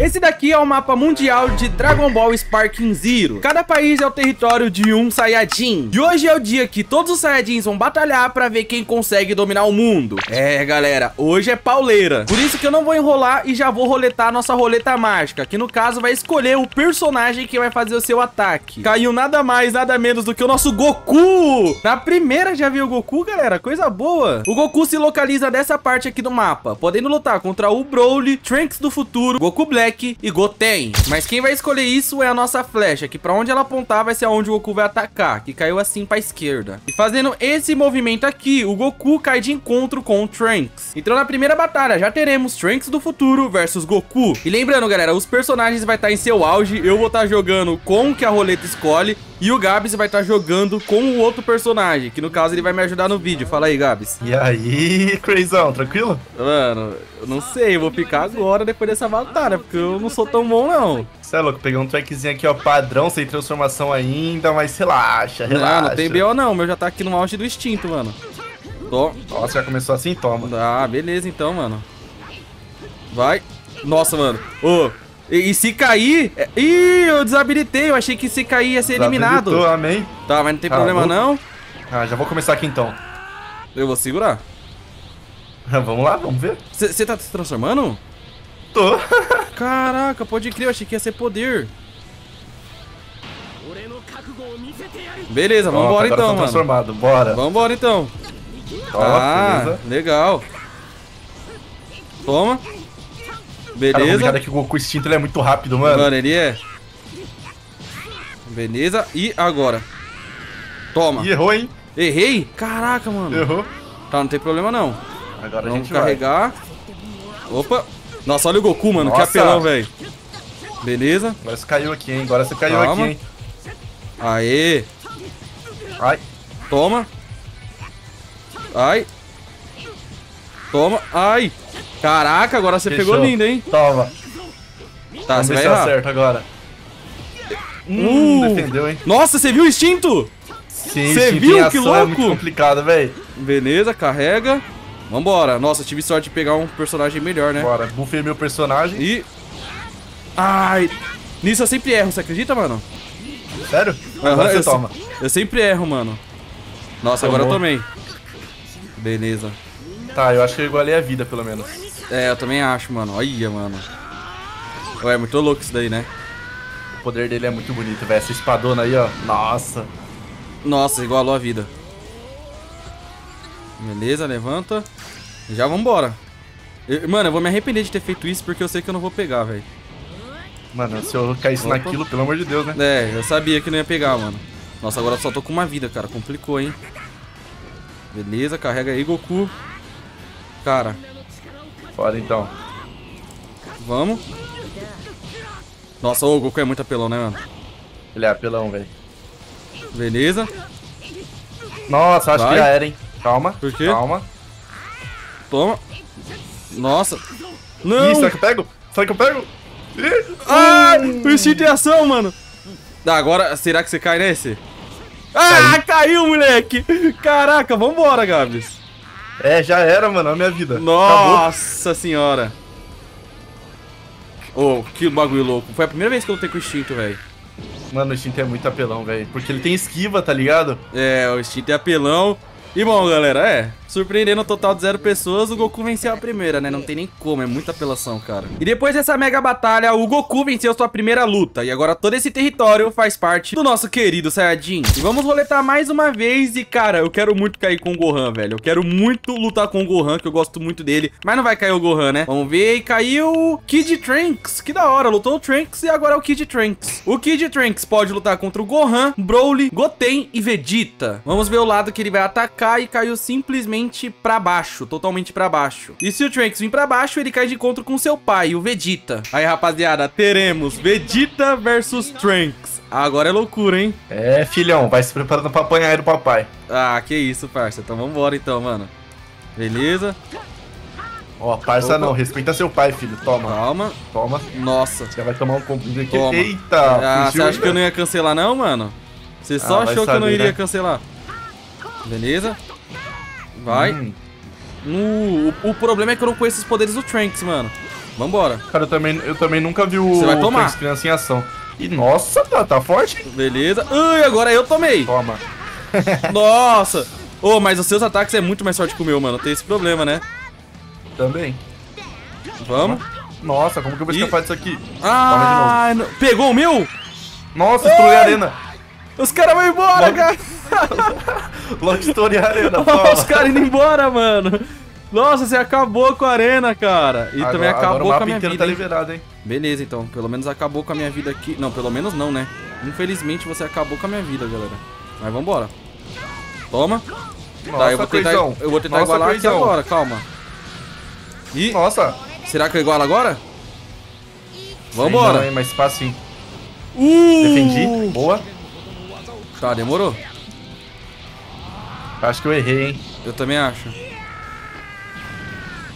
Esse daqui é o mapa mundial de Dragon Ball Sparking Zero. Cada país é o território de um Saiyajin. E hoje é o dia que todos os Saiyajins vão batalhar pra ver quem consegue dominar o mundo. É, galera, hoje é pauleira. Por isso que eu não vou enrolar e já vou roletar a nossa roleta mágica, que no caso vai escolher o personagem que vai fazer o seu ataque. Caiu nada mais, nada menos do que o nosso Goku. Na primeira já viu o Goku, galera? Coisa boa. O Goku se localiza dessa parte aqui do mapa, podendo lutar contra o Broly, Trunks do futuro, Goku Black e Goten. Mas quem vai escolher isso é a nossa flecha, que pra onde ela apontar vai ser aonde o Goku vai atacar, que caiu assim pra esquerda. E fazendo esse movimento aqui, o Goku cai de encontro com o Trunks. Então na primeira batalha já teremos Trunks do futuro versus Goku. E lembrando, galera, os personagens vai estar em seu auge, eu vou estar jogando com o que a roleta escolhe, e o Gabs vai estar jogando com o outro personagem, que no caso ele vai me ajudar no vídeo. Fala aí, Gabs. E aí, Crazão, tranquilo? Mano, eu não sei, eu vou ficar agora depois dessa batalha, porque eu não sou tão bom, não. Você é louco, peguei um trackzinho aqui, ó, padrão, sem transformação ainda, mas relaxa, relaxa. Não, não tem BO não, meu já tá aqui no auge do instinto, mano. Tô. Nossa, já começou assim? Toma. Ah, beleza então, mano. Vai. Nossa, mano. Ô, oh, e, e, se cair... É... Ih, eu desabilitei. Eu achei que se cair ia ser eliminado. amém. Tá, mas não tem ah, problema vou... não. Ah, já vou começar aqui então. Eu vou segurar. vamos lá, vamos ver. Você tá se transformando? Tô. Caraca, pode crer. Eu achei que ia ser poder. Beleza, vambora oh, então, mano. transformado, bora. Vambora então. Ó, ah, beleza. legal. Toma. Beleza. Cara, que o Goku ele é muito rápido, mano. Mano, ele é. Beleza. E agora? Toma. E errou, hein? Errei? Caraca, mano. Errou. Tá, não tem problema não. Agora Vamos a gente carregar. Vai. Opa. Nossa, olha o Goku, mano. Nossa. Que apelão, velho. Beleza. Agora você caiu aqui, hein? Agora você caiu Calma. aqui, hein? Aê. Ai. Toma. Ai. Toma. Ai. Caraca, agora você Fechou. pegou lindo, hein? Toma. Tá, Vamos você vai errar. certo agora. Hum, uh, defendeu, hein? Nossa, você viu o instinto? Sim, Você viu que louco? É muito complicado, velho. Beleza, carrega. Vambora. Nossa, tive sorte de pegar um personagem melhor, né? Bora, bufei meu personagem. E... Ai... Nisso eu sempre erro, você acredita, mano? Sério? Agora você eu toma. Se... Eu sempre erro, mano. Nossa, Tomou. agora eu tomei. Beleza. Tá, eu acho que eu igualei a vida, pelo menos. É, eu também acho, mano. Olha, mano. Ué, é muito louco isso daí, né? O poder dele é muito bonito, velho. Essa espadona aí, ó. Nossa. Nossa, igualou a vida. Beleza, levanta. Já vambora. Eu, mano, eu vou me arrepender de ter feito isso porque eu sei que eu não vou pegar, velho. Mano, se eu caísse Opa. naquilo, pelo amor de Deus, né? É, eu sabia que não ia pegar, mano. Nossa, agora eu só tô com uma vida, cara. Complicou, hein? Beleza, carrega aí, Goku. Cara. Bora, então. Vamos. Nossa, o Goku é muito apelão, né, mano? Ele é apelão, velho. Beleza. Nossa, acho Vai. que já era, hein? Calma. Por quê? Calma. Toma. Nossa. Não. Ih, será que eu pego? Será que eu pego? Ah, o instinto de ação, mano. Agora, será que você cai nesse? Ah, caiu, caiu moleque. Caraca, vambora, Gabs. É, já era, mano, a minha vida. Nossa Acabou. senhora. Ô, oh, que bagulho louco. Foi a primeira vez que eu lutei com o instinto, velho. Mano, o instinto é muito apelão, velho. Porque ele tem esquiva, tá ligado? É, o instinto é apelão. E bom, galera, é. Surpreendendo o total de zero pessoas, o Goku venceu a primeira, né? Não tem nem como, é muita apelação, cara. E depois dessa mega batalha, o Goku venceu sua primeira luta. E agora todo esse território faz parte do nosso querido Saiyajin. E vamos roletar mais uma vez. E, cara, eu quero muito cair com o Gohan, velho. Eu quero muito lutar com o Gohan, que eu gosto muito dele. Mas não vai cair o Gohan, né? Vamos ver. E caiu Kid Trunks. Que da hora. Lutou o Trunks e agora é o Kid Trunks. O Kid Trunks pode lutar contra o Gohan, Broly, Goten e Vegeta. Vamos ver o lado que ele vai atacar e caiu simplesmente pra baixo, totalmente pra baixo. E se o Trunks vir pra baixo, ele cai de encontro com seu pai, o Vegeta. Aí, rapaziada, teremos Vegeta versus Trunks. Agora é loucura, hein? É, filhão, vai se preparando pra apanhar do papai. Ah, que isso, parça. Então vambora então, mano. Beleza. Ó, oh, parça Opa. não, respeita seu pai, filho. Toma. Calma. Toma. Nossa. Você vai tomar um comprido aqui. Toma. Eita. Ah, você acha que eu não ia cancelar não, mano? Você só ah, achou saber, que eu não iria né? cancelar. Beleza. Vai. Hum. No, o, o, problema é que eu não conheço os poderes do Trunks, mano. Vambora. Cara, eu também, eu também nunca vi o Você vai tomar. Trunks criança em ação. E nossa, tá, tá forte. Beleza. Ai, agora eu tomei. Toma. Nossa. Ô, mas os seus ataques é muito mais forte que o meu, mano. Tem esse problema, né? Também. Vamos. Nossa, como que eu vou escapar disso aqui? Ah, pegou o meu? Nossa, estourei a arena. Os caras vão embora, cara. Logo estourei a arena, Os toma. caras indo embora, mano. Nossa, você acabou com a arena, cara. E Agora- também acabou com a minha vida. tá liberado, hein? Beleza, então. Pelo menos acabou com a minha vida aqui. Não, pelo menos não, né? Infelizmente você acabou com a minha vida, galera. Mas vambora. Toma. Nossa, tá, eu vou tentar, coisão. eu vou tentar Nossa, igualar aqui coisão. agora, calma. Ih, Nossa. será que eu igualo agora? Sei Vambora. Não, hein, mas facinho. Uh! Defendi. Boa. Tá, demorou. Acho que eu errei, hein? Eu também acho.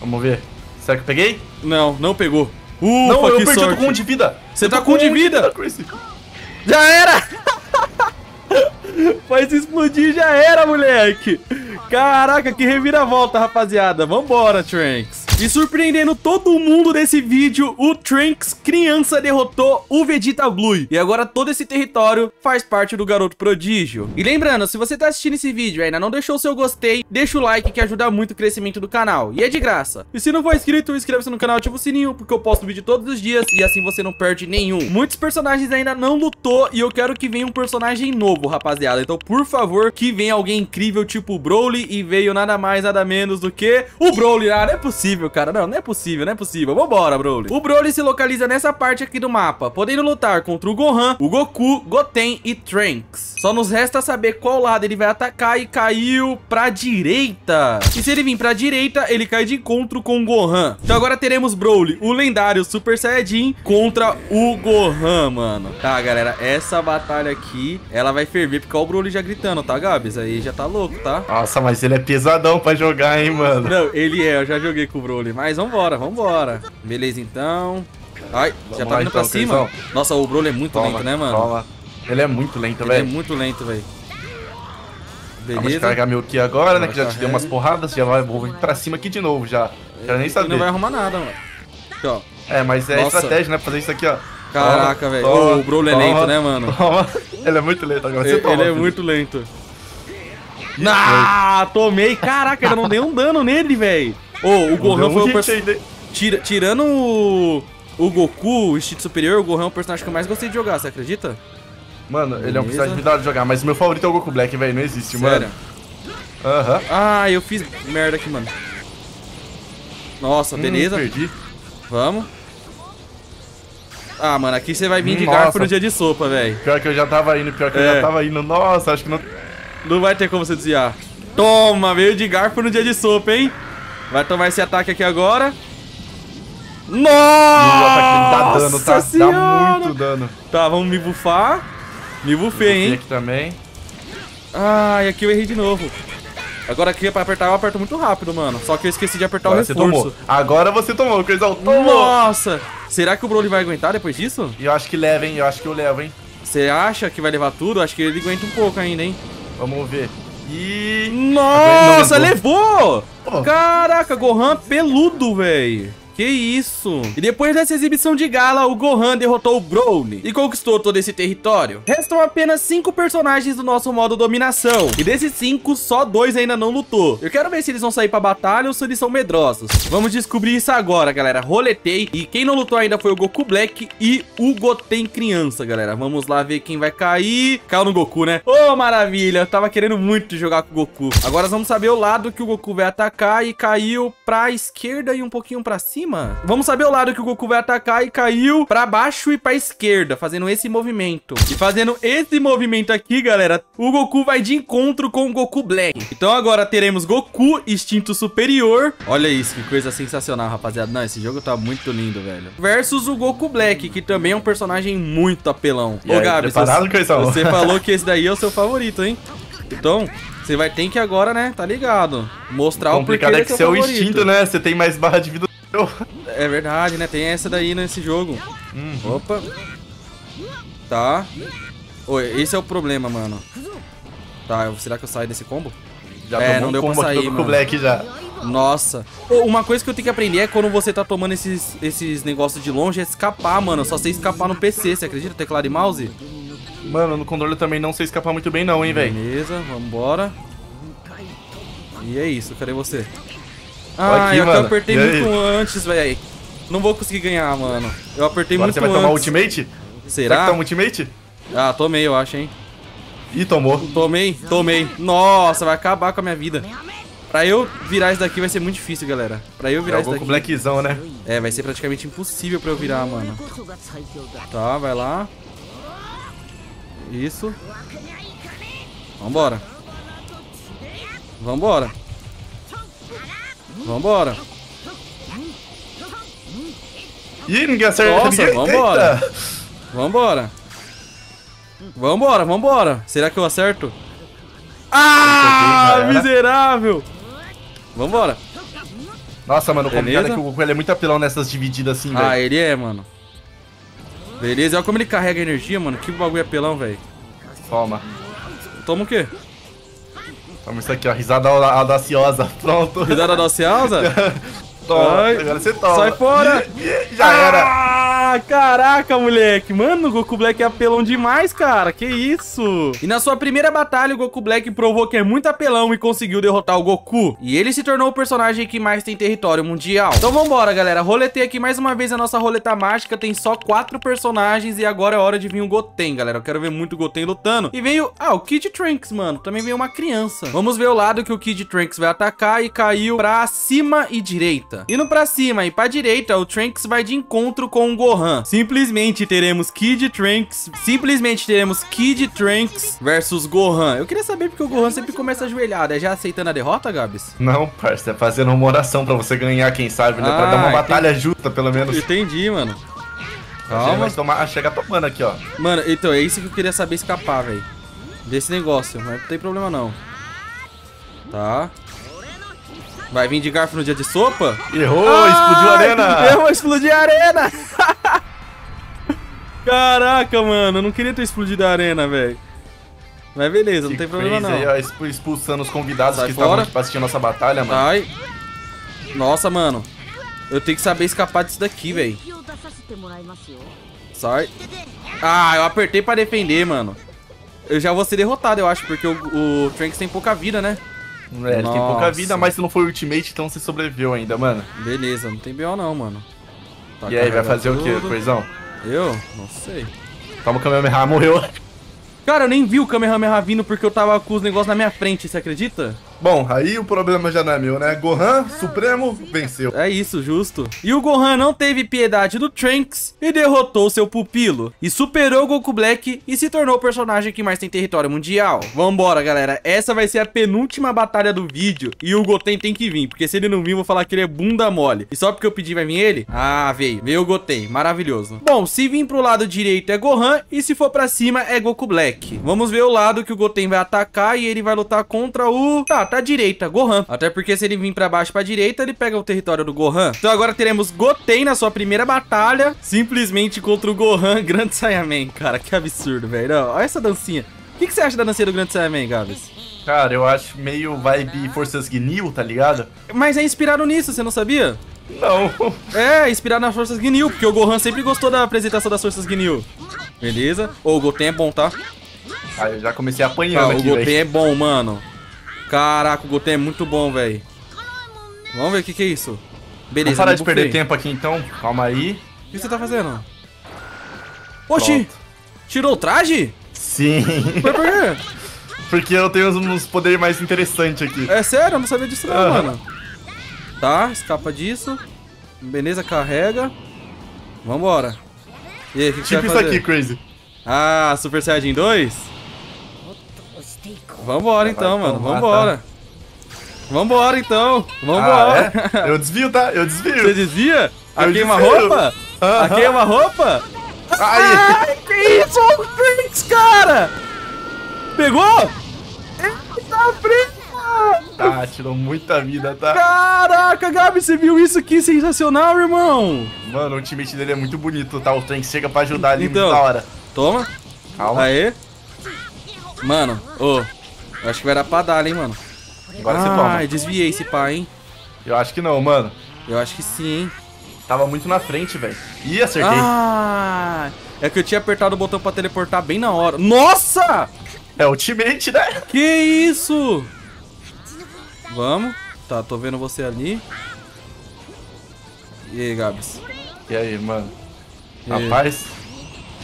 Vamos ver. Será que eu peguei? Não, não pegou. Ufa, não, eu perdi, eu sorte. tô com um de vida. Você Eu tá com um de vida? Já era! Faz explodir, já era, moleque! Caraca, que reviravolta, rapaziada. Vambora, Trunks. E surpreendendo todo mundo desse vídeo, o Trunks criança derrotou o Vegeta Blue. E agora todo esse território faz parte do Garoto Prodígio. E lembrando, se você tá assistindo esse vídeo e ainda não deixou o seu gostei, deixa o like que ajuda muito o crescimento do canal. E é de graça. E se não for inscrito, inscreva-se no canal e ativa o sininho, porque eu posto vídeo todos os dias e assim você não perde nenhum. Muitos personagens ainda não lutou e eu quero que venha um personagem novo, rapaziada. Então, por favor, que venha alguém incrível tipo o Broly e veio nada mais, nada menos do que o Broly. Ah, não é possível, cara. Não, não é possível, não é possível. Vambora, Broly. O Broly se localiza nessa parte aqui do mapa, podendo lutar contra o Gohan, o Goku, Goten e Trunks. Só nos resta saber qual lado ele vai atacar e caiu pra direita. E se ele vir pra direita, ele cai de encontro com o Gohan. Então agora teremos Broly, o lendário Super Saiyajin, contra o Gohan, mano. Tá, galera, essa batalha aqui, ela vai ferver, porque o Broly já gritando, tá, Gabs? Aí já tá louco, tá? Nossa, mas ele é pesadão pra jogar, hein, mano. Não, ele é, eu já joguei com o Broly, mas vambora, vambora. Beleza, então. Ai, já Vamos tá lá, vindo pra então, cima? Crisão. Nossa, o Broly é muito Toma, lento, né, mano? Toma. Ele é muito lento, Ele é velho. muito lento, velho. Vamos Beleza. carregar meu Ki agora, né? Que já te deu umas porradas, já vai, vou vir pra cima aqui de novo já. Quero nem Ele saber. não vai arrumar nada, mano. Aqui, ó. É, mas é Nossa. estratégia, né? Fazer isso aqui, ó. Caraca, velho. Ô, o Broly é toma, lento, né, mano? Toma. Ele é muito lento agora. Você Ele, toma, ele é filho. muito lento. Ah, tomei. Caraca, ainda não dei um dano nele, velho. Ô, o Gohan foi o personagem. Tira, tirando o, o Goku, o instinto superior, o Gohan é o personagem que eu mais gostei de jogar, você acredita? Mano, ele é um Beleza. personagem vidrado de jogar, mas meu favorito é o Goku Black, velho. Não existe, Sério. mano. Aham. Ah, eu fiz merda aqui, mano. Nossa, beleza. Hum, perdi. Vamos. Ah, mano, aqui você vai vir de Nossa. garfo no dia de sopa, velho. Pior que eu já tava indo, pior que eu É. já tava indo. Nossa, acho que não. Não vai ter como você desviar. Toma, veio de garfo no dia de sopa, hein? Vai tomar esse ataque aqui agora. E ataque dá Nossa dano, tá? senhora! Dá muito dano. Tá, vamos me bufar. Me bufei, hein? aqui também. Ai, aqui eu errei de novo. Agora aqui pra apertar eu aperto muito rápido, mano. Só que eu esqueci de apertar Agora o você reforço. tomou. Agora você tomou, Crisão. Tomou. Nossa! Será que o Broly vai aguentar depois disso? E eu acho que leva, hein? Eu acho que eu levo, hein? Você acha que vai levar tudo? Acho que ele aguenta um pouco ainda, hein? Vamos ver. E. Nossa, levou! Pô. Caraca, Gohan peludo, velho. Que isso? E depois dessa exibição de gala, o Gohan derrotou o Broly e conquistou todo esse território. Restam apenas cinco personagens do nosso modo dominação. E desses cinco, só dois ainda não lutou. Eu quero ver se eles vão sair pra batalha ou se eles são medrosos. Vamos descobrir isso agora, galera. Roletei. E quem não lutou ainda foi o Goku Black e o Goten criança, galera. Vamos lá ver quem vai cair. Caiu no Goku, né? Ô, maravilha. Eu tava querendo muito jogar com o Goku. Agora vamos saber o lado que o Goku vai atacar e caiu pra esquerda e um pouquinho pra cima. Vamos saber o lado que o Goku vai atacar e caiu pra baixo e pra esquerda, fazendo esse movimento. E fazendo esse movimento aqui, galera, o Goku vai de encontro com o Goku Black. Então agora teremos Goku, instinto superior. Olha isso, que coisa sensacional, rapaziada. Não, esse jogo tá muito lindo, velho. Versus o Goku Black, que também é um personagem muito apelão. E aí, Gabs, preparado, você, você falou que esse daí é o seu favorito, hein? Então, você vai ter que agora, né, tá ligado? Mostrar o porquê complicado é ele que seu favorito. instinto, né? Você tem mais barra de vida do que eu. É verdade, né? Tem essa daí nesse jogo. Uhum. Opa. Tá. Oi, esse é o problema, mano. Tá, será que eu saio desse combo? Já É, não deu pra combo aqui sair, mano. Black já. Nossa. Pô, uma coisa que eu tenho que aprender é quando você tá tomando esses, esses negócios de longe é escapar, mano. Eu só sei escapar no PC, você acredita? Teclado e mouse? Mano, no controle eu também não sei escapar muito bem não, hein, velho. Beleza, vambora. E é isso, cadê você? Ah, aqui, eu mano. apertei muito antes, velho. Não vou conseguir ganhar, mano. Eu apertei Agora muito você vai antes. tomar ultimate? Será que Será? toma ultimate? Ah, tomei, eu acho, hein. Ih, tomou. Tomei, tomei. Nossa, vai acabar com a minha vida. Pra eu virar isso daqui vai ser muito difícil, galera. Pra eu virar É o isso daqui... Blackzão, né? É, vai ser praticamente impossível pra eu virar, mano. Tá, vai lá. Isso. Vambora. Vambora. Vambora. Ih, ninguém acerta. Nossa, ninguém... vambora. Eita. Vambora. Vambora, vambora. Será que eu acerto? Ah, miserável. Vambora. Nossa, mano, o complicado é que o Goku é muito apelão nessas divididas assim, Ah, velho. ele é, mano. Beleza, olha como ele carrega energia, mano. Que bagulho apelão, velho. Toma. Toma o quê? Toma isso aqui, ó. Risada audaciosa. Pronto. Cuidado da Cialza? Toma. Ai. Agora você toma. Sai fora. Já era. Ah, caraca, moleque. Mano, o Goku Black é apelão demais, cara. Que isso? E na sua primeira batalha, o Goku Black provou que é muito apelão e conseguiu derrotar o Goku. E ele se tornou o personagem que mais tem território mundial. Então vambora, galera. Roletei aqui mais uma vez a nossa roleta mágica. Tem só quatro personagens e agora é hora de vir o Goten, galera. Eu quero ver muito o Goten lutando. E veio... Ah, o Kid Trunks, mano. Também veio uma criança. Vamos ver o lado que o Kid Trunks vai atacar e caiu pra cima e direita. Indo pra cima e pra direita, o Trunks vai de encontro com o Gohan. Simplesmente teremos Kid Trunks... Simplesmente teremos Kid Trunks versus Gohan. Eu queria saber porque o Gohan sempre começa ajoelhado. É já aceitando a derrota, Gabs? Não, parça, é fazendo uma oração pra você ganhar, quem sabe, né? Pra Ah, dar uma entendi. batalha justa, pelo menos. Entendi, mano. Calma. vai tomar, chega tomando aqui, ó. Mano, então é isso que eu queria saber escapar, velho. Desse negócio, mas não tem problema não. Tá. Vai vir de garfo no dia de sopa? Errou, explodiu a arena. Eu vou explodir a arena! Caraca, mano, eu não queria ter explodido a arena, velho. Mas beleza, não tem problema crazy aí, não. ó, expu- expulsando os convidados Sai que estavam fora. aqui pra assistir a nossa batalha, mano. Sai. Nossa, mano. Eu tenho que saber escapar disso daqui, velho. Sai. Ah, eu apertei pra defender, mano. Eu já vou ser derrotado, eu acho, porque o, o Trunks tem pouca vida, né? É, ele tem pouca vida, mas se não foi ultimate, então você sobreviveu ainda, mano. Beleza, não tem BO não, mano. Tá e aí, vai fazer o quê, tudo. coisão? Eu? Não sei. Toma o Kamehameha, morreu. Cara, eu nem vi o Kamehameha vindo porque eu tava com os negócios na minha frente, você acredita? Bom, aí o problema já não é meu, né? Gohan, Supremo, venceu. É isso, justo. E o Gohan não teve piedade do Trunks e derrotou seu pupilo. E superou o Goku Black e se tornou o personagem que mais tem território mundial. Vambora, galera. Essa vai ser a penúltima batalha do vídeo. E o Goten tem que vir, porque se ele não vir, eu vou falar que ele é bunda mole. E só porque eu pedi vai vir ele? Ah, veio. Veio o Goten. Maravilhoso. Bom, se vir pro lado direito é Gohan e se for pra cima é Goku Black. Vamos ver o lado que o Goten vai atacar e ele vai lutar contra o... Tá, à direita, Gohan. Até porque se ele vir pra baixo pra direita, ele pega o território do Gohan. Então agora teremos Goten na sua primeira batalha, simplesmente contra o Gohan Grande Saiyaman. Cara, que absurdo, velho. Olha essa dancinha. O que, que você acha da dancinha do Grande Saiyaman, Gabs? Cara, eu acho meio vibe Forças Gnil, tá ligado? Mas é inspirado nisso, você não sabia? Não. É, inspirado nas Forças Gnil, porque o Gohan sempre gostou da apresentação das Forças Gnil. Beleza? Ô, o Goten é bom, tá? Aí eu já comecei Ah, apanhando o aqui, Goten velho. é bom, mano. Caraca, o Goten é muito bom, velho. Vamos ver o que, que é isso. Beleza, Vamos parar de perder tempo aqui então. Calma aí. O que você tá fazendo? Oxi! Pronto. Tirou o traje? Sim. Foi por quê? Porque eu tenho uns- poderes mais interessantes aqui. É sério, eu não sabia disso não, Aham. mano. Tá, escapa disso. Beleza, carrega. Vambora. E aí, o que, que você Tipo vai isso fazer? aqui, Crazy. Ah, Super Saiyajin 2? Vambora então, mano. tomar, Vambora. Vambora então. Vambora. Ah, é? Eu desvio, tá? Eu desvio. Você desvia? A queima-roupa? A queima-roupa? Ai, Ai, que isso? Olha o Trunks, cara! Pegou? Eita, preta! tá, tirou muita vida, tá? Caraca, Gabi, você viu isso? Que sensacional, irmão! Mano, o ultimate dele é muito bonito, tá? O Trunks chega pra ajudar ali, Então. muito da hora. Toma. Calma, Aê. Mano, ô. Eu acho que vai dar pra dar, hein, mano. agora você Ai, toma. desviei esse pai, hein? Eu acho que não, mano. Eu acho que sim, hein? Tava muito na frente, velho. Ih, acertei. Ah, é que eu tinha apertado o botão pra teleportar bem na hora. Nossa! É ultimate, né? Que isso? Vamos. Tá, tô vendo você ali. E aí, Gabs? E aí, mano? E? Rapaz.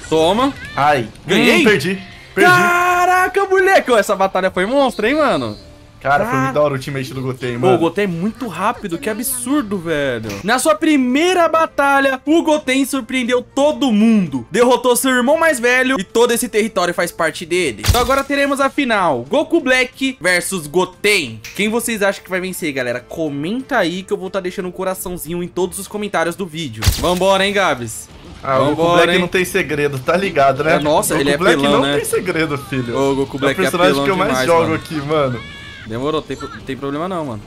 Toma. Ai. Ganhei? Hum, perdi. Perdi. Caraca, moleque! Essa batalha foi monstro, hein, mano? Cara, foi Ah. muito da hora o ultimate do Gotei, Pô, mano. o Goten é muito rápido, que absurdo, velho. Na sua primeira batalha, o Goten surpreendeu todo mundo. Derrotou seu irmão mais velho e todo esse território faz parte dele. Então agora teremos a final. Goku Black versus Goten. Quem vocês acham que vai vencer, galera? Comenta aí que eu vou estar deixando um coraçãozinho em todos os comentários do vídeo. Vambora, hein, Gabs? Ah, o Goku Vambora, Black hein? não tem segredo, tá ligado, né? É, nossa, Goku ele é Black apelão, não né? tem segredo, filho. Ô, Goku Black é é o personagem apelão que eu mais demais, jogo mano. aqui, mano. Demorou, tem, tem problema não, mano.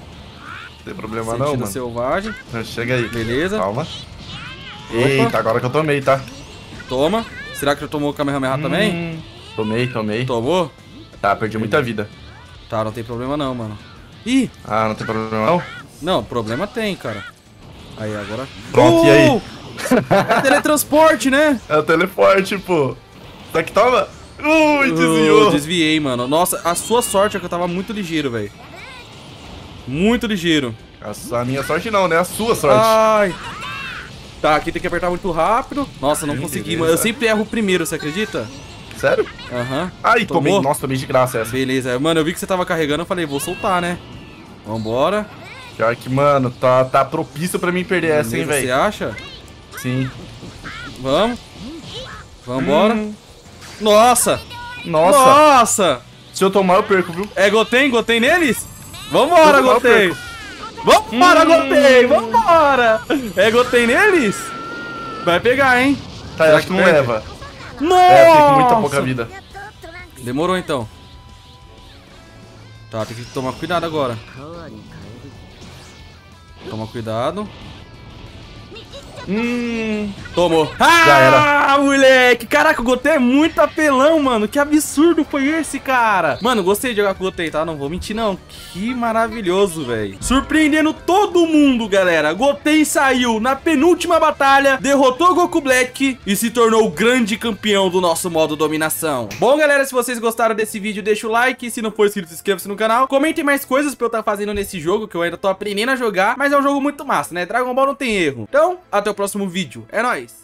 Não tem problema Sentido não, mano. selvagem. Chega aí. Beleza. Calma. Eita, agora que eu tomei, tá? Toma. Será que eu tomou o Kamehameha também? Hum, tomei, tomei. Tomou? Tá, perdi muita vida. Tá, não tem problema não, mano. Ih, Ah, não tem problema não? não, problema tem, cara. Aí, agora... Pronto, e aí? Uh! É teletransporte, né? É o teleporte, pô. Tá que toma? Ui, Uh, desviou. desviei, mano. Nossa, a sua sorte é que eu tava muito ligeiro, velho. Muito ligeiro. A, a minha sorte não, né? A sua sorte. Ai. Tá, aqui tem que apertar muito rápido. Nossa, não consegui, beleza. mano. Eu sempre erro o primeiro, você acredita? Sério? Aham. Ai, tomei. Tomou? Nossa, tomei de graça essa. Beleza. Mano, eu vi que você tava carregando, eu falei, vou soltar, né? Vambora. Pior que, mano, tá, tá propício pra mim perder essa, hein, Beleza, Você velho? acha? Sim. Vamos. Vambora. Hum, Nossa! nossa. Nossa! Se eu tomar, eu perco, viu? É Goten? Goten neles? Vambora, Goten! Vambora, Hum. Goten! Vambora! É Goten neles? Vai pegar, hein? Tá, Será acho que que não perde? leva. Nossa! É, com muita pouca vida. Demorou, então. Tá, tem que tomar cuidado agora. Toma cuidado. Hum. Tomou. Ah, Já era. moleque. Caraca, o Gotei é muito apelão, mano. Que absurdo foi esse, cara? Mano, gostei de jogar com o Gotei, tá? Não vou mentir, não. Que maravilhoso, velho. Surpreendendo todo mundo, galera. Gotei saiu na penúltima batalha, derrotou Goku Black e se tornou o grande campeão do nosso modo dominação. Bom, galera, se vocês gostaram desse vídeo, deixa o like. Se não for inscrito, inscreva-se no canal. Comentem mais coisas pra eu estar fazendo nesse jogo, que eu ainda tô aprendendo a jogar. Mas é um jogo muito massa, né? Dragon Ball não tem erro. Então, até o próximo vídeo. É nóis!